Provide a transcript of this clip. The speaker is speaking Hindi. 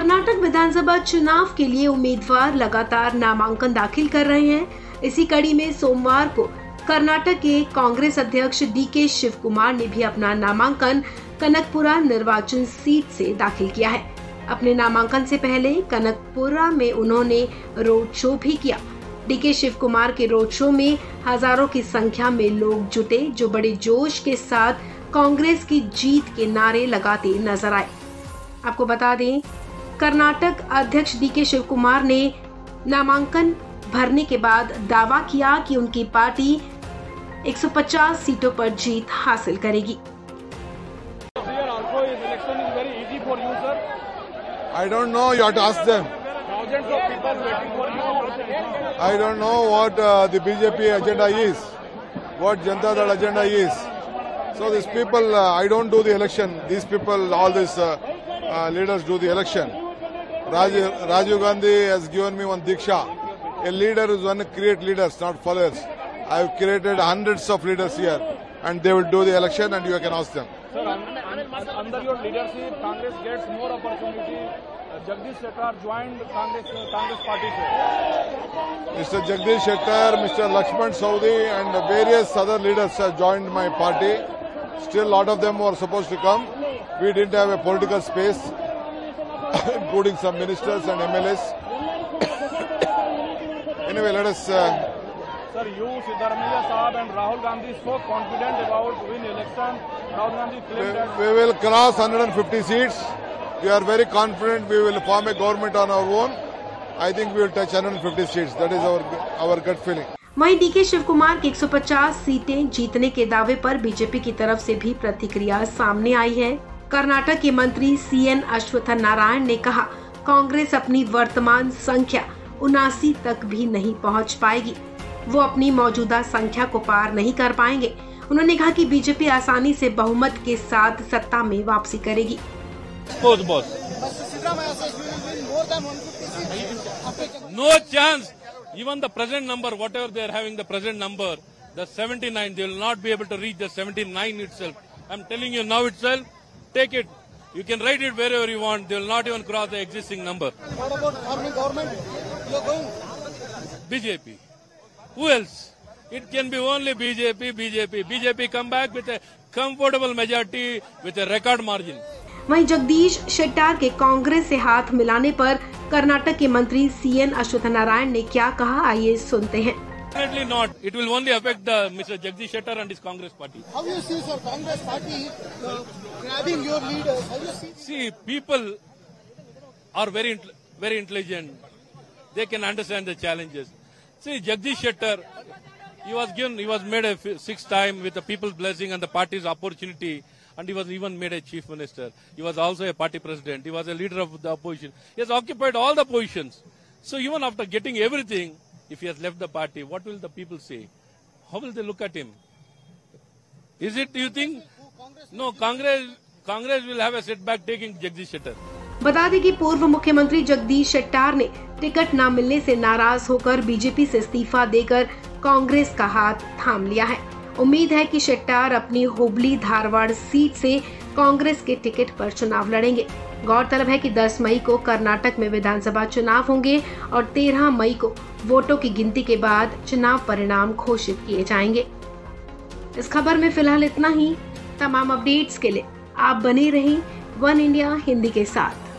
कर्नाटक विधानसभा चुनाव के लिए उम्मीदवार लगातार नामांकन दाखिल कर रहे हैं। इसी कड़ी में सोमवार को कर्नाटक के कांग्रेस अध्यक्ष डी के शिव कुमार ने भी अपना नामांकन कनकपुरा निर्वाचन सीट से दाखिल किया है। अपने नामांकन से पहले कनकपुरा में उन्होंने रोड शो भी किया। डी के शिव कुमार के रोड शो में हज़ारों की संख्या में लोग जुटे, जो बड़े जोश के साथ कांग्रेस की जीत के नारे लगाते नज़र आए। आपको बता दें कर्नाटक अध्यक्ष डी के शिव कुमार ने नामांकन भरने के बाद दावा किया कि उनकी पार्टी 150 सीटों पर जीत हासिल करेगी. I don't know. You have to ask them. Thousands of people waiting for you. I don't know what uh, the BJP agenda is, what Janata Dal agenda is. So these people, uh, I don't do the election. These people, all these uh, uh, leaders do the election. Rajiv, Rajiv Gandhi has given me one diksha. A leader is one to create leaders, not followers. I have created hundreds of leaders here, and they will do the election, and you can ask them. Sir, un- un- under your leadership, Congress gets more opportunity. Uh, Jagdish Shettar joined Congress Congress party. Sir. Mr. Jagdish Shettar, Mr. Lakshman Saudi, and various other leaders have joined my party. Still, a lot of them were supposed to come. We didn't have a political space, including some ministers and MLAs. anyway, let us. Uh, Sir, you, Siddharamaiah Saab and Rahul Gandhi so confident about win election. Rahul Gandhi claimed that we will cross 150 seats. We are very confident we will form a government on our own. I think we will touch 150 seats. That is our our gut feeling. वहीं डी के शिव कुमार के 150 सीटें जीतने के दावे पर बीजेपी की तरफ़ से भी प्रतिक्रिया सामने आई है कर्नाटक के मंत्री सीएन अश्वथ नारायण ने कहा, कांग्रेस अपनी वर्तमान संख्या उनासी तक भी नहीं पहुँच पाएगी। वो अपनी मौजूदा संख्या को पार नहीं कर पाएँगे। उन्होंने कहा कि बीजेपी आसानी से बहुमत के साथ सत्ता में वापसी करेगी। बहुत बहुत। No chance even the present number whatever they're having present number the seventy nine they will not be able to reach the seventy nine itself I am telling you now itself take it. You can write it wherever you want. They will not even cross the existing number. What about forming government? You are going. BJP. Who else? It can be only BJP, BJP. BJP come back with a comfortable majority with a record margin. वहीं जगदीश शेट्टार के कांग्रेस से हाथ मिलाने पर कर्नाटक के मंत्री सी एन अश्वथ नारायण ने क्या कहा आइए सुनते हैं Definitely not. It will only affect the Mr. Jagdish Shettar and his Congress party. How you see, sir, Congress party uh, grabbing your leaders? How you see? See, people are very, very intelligent. They can understand the challenges. See, Jagdish Shettar, he was given, he was made a sixth time with the people's blessing and the party's opportunity, and he was even made a chief minister. He was also a party president. He was a leader of the opposition. He has occupied all the positions. So even after getting everything, if he has left the party, what will the people say? How will they look at him? Is it, do you think? No, Congress, Congress will have a setback taking Jagdish Shettar. बता दें कि पूर्व मुख्यमंत्री जगदीश शेट्टार ने टिकट न मिलने से नाराज़ होकर बीजेपी से इस्तीफा देकर कांग्रेस का हाथ थाम लिया है उम्मीद है कि शेट्टार अपनी हुबली धारवाड़ सीट से कांग्रेस के टिकट पर चुनाव लड़ेंगे गौरतलब है कि 10 मई को कर्नाटक में विधानसभा चुनाव होंगे और 13 मई को वोटों की गिनती के बाद चुनाव परिणाम घोषित किए जाएँगे। इस खबर में फ़िलहाल इतना ही। तमाम अपडेट्स के लिए आप बने रहें वन इंडिया हिंदी के साथ।